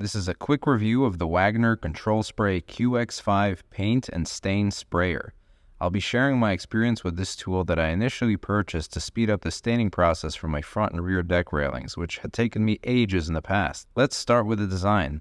This is a quick review of the Wagner Control Spray QX5 Paint and Stain Sprayer. I'll be sharing my experience with this tool that I initially purchased to speed up the staining process for my front and rear deck railings, which had taken me ages in the past. Let's start with the design.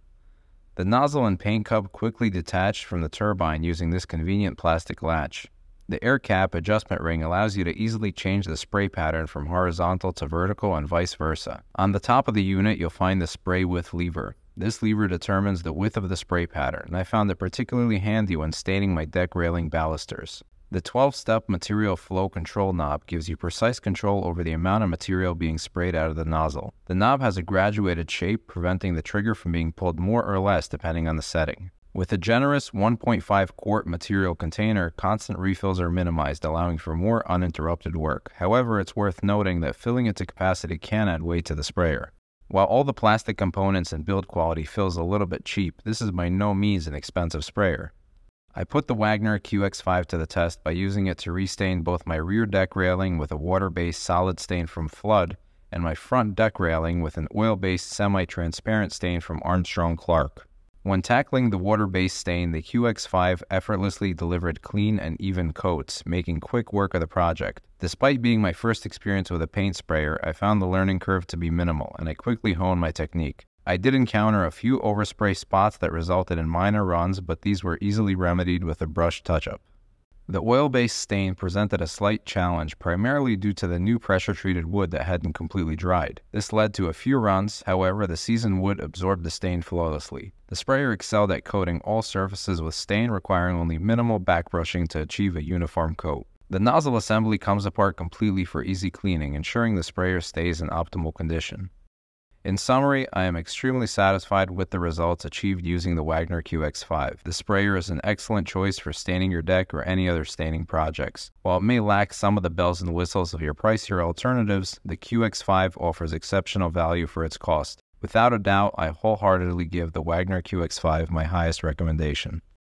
The nozzle and paint cup quickly detached from the turbine using this convenient plastic latch. The air cap adjustment ring allows you to easily change the spray pattern from horizontal to vertical and vice versa. On the top of the unit, you'll find the spray width lever. This lever determines the width of the spray pattern, and I found it particularly handy when staining my deck railing balusters. The 12-step material flow control knob gives you precise control over the amount of material being sprayed out of the nozzle. The knob has a graduated shape, preventing the trigger from being pulled more or less depending on the setting. With a generous 1.5 quart material container, constant refills are minimized, allowing for more uninterrupted work. However, it's worth noting that filling it to capacity can add weight to the sprayer. While all the plastic components and build quality feels a little bit cheap, this is by no means an expensive sprayer. I put the Wagner QX5 to the test by using it to restain both my rear deck railing with a water-based solid stain from Flood and my front deck railing with an oil-based semi-transparent stain from Armstrong Clark. When tackling the water-based stain, the QX5 effortlessly delivered clean and even coats, making quick work of the project. Despite being my first experience with a paint sprayer, I found the learning curve to be minimal, and I quickly honed my technique. I did encounter a few overspray spots that resulted in minor runs, but these were easily remedied with a brush touch-up. The oil-based stain presented a slight challenge, primarily due to the new pressure-treated wood that hadn't completely dried. This led to a few runs, however, the seasoned wood absorbed the stain flawlessly. The sprayer excelled at coating all surfaces with stain, requiring only minimal backbrushing to achieve a uniform coat. The nozzle assembly comes apart completely for easy cleaning, ensuring the sprayer stays in optimal condition. In summary, I am extremely satisfied with the results achieved using the Wagner QX5. The sprayer is an excellent choice for staining your deck or any other staining projects. While it may lack some of the bells and whistles of your pricier alternatives, the QX5 offers exceptional value for its cost. Without a doubt, I wholeheartedly give the Wagner QX5 my highest recommendation.